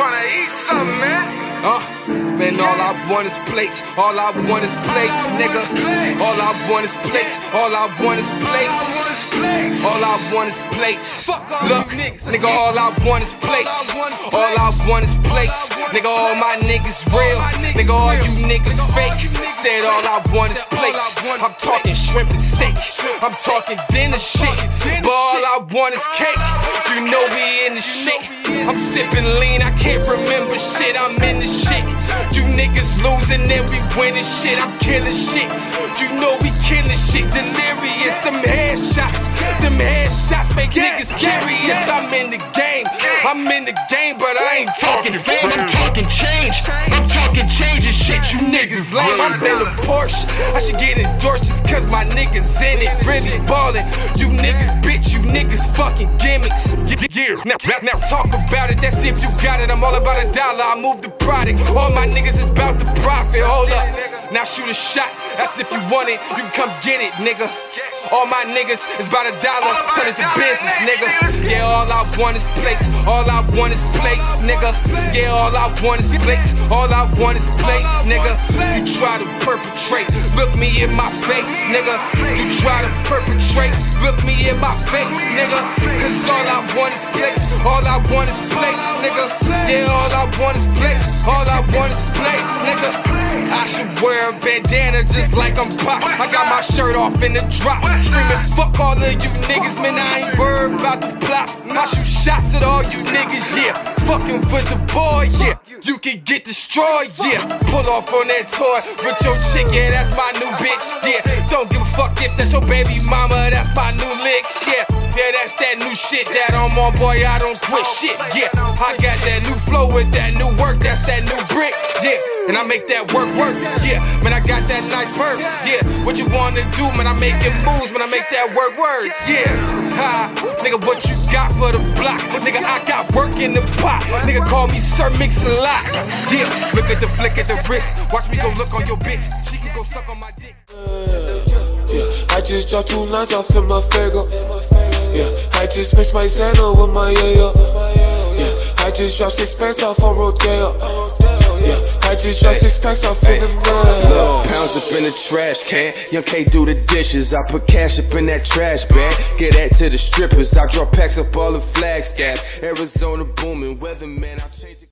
trying to eat something, man. Uh, man, all I want is plates. All I want is plates, nigga. All I want is plates. All I want is plates. All I want is plates. Fuck all Look, nigga, all I want is plates. All I want is plates. Nigga, all my niggas real. Nigga, all you niggas fake. Said all I want is plates. I'm talking shrimp and steak. I'm talking dinner shit. But all I want is cake. You know we in the shit. I'm sipping lean. I can't remember shit. I'm in the shit. You niggas losing and we winning shit. I'm killing shit. You know we killing shit. Delirious. Them headshots. Them headshots make niggas curious. I'm in the game. I'm in the game, but I ain't talking fame, I'm talking change. I'm talking change and shit. you niggas lame. I'm in a Porsche. I should get endorsed just cause my niggas in it. Really ballin'. You niggas bitch, you niggas fucking gimmicks. Yeah. Now, now, now talk about it. That's if you got it. I'm all about a dollar. I move the product. All my niggas is about the profit. Hold up. Now shoot a shot. That's if you want it. You can come get it, nigga. All my niggas is about a dollar. Turn it to business, nigga. Yeah, all I want is plates. All I want is plates, nigga. Yeah, all I want is plates. All I want is plates, nigga. Try to perpetrate, look me in my face, nigga. You try to perpetrate, look me in my face, nigga. Cause all I want is plates. All I want is plates, nigga. Yeah, all I want is plates. All I want is plates, nigga. I should wear a bandana just like I'm pop. I got my shirt off in the drop. Screaming, fuck all of you niggas, man. I ain't worried about the plots. I shoot shots at all you niggas, yeah. Fucking with the boy, yeah. You can get destroyed, yeah. Pull off on that toy with your chick, yeah. That's my new bitch, yeah. Don't give a fuck if that's your baby mama, that's my new lick, yeah. Yeah, that's that new shit that I'm on, boy. I don't quit shit, yeah. I got that new flow with that new work, that's that new brick, yeah. And I make that work work, yeah. Man, I got that nice perk, yeah. What you wanna do, man? I'm making moves, man. I make that work work, yeah. Ha, nigga, what you got for the block? Nigga, I got work in the pot. Nigga, call me Sir Mix a lot, yeah. Look at the flick at the wrist. Watch me go look on your bitch. She can go suck on my dick. Yeah, I just dropped two lines off in my Faygo. Yeah, I just mixed my Xano with my yayo. Yeah, I just dropped six packs off on Rodeo. Yeah, I just dropped six packs off in the Look, up in the trash can. Young K do the dishes. I put cash up in that trash bag. Get that to the strippers. I drop packs up all the flags. Scat. Arizona booming. Weatherman, I'll change.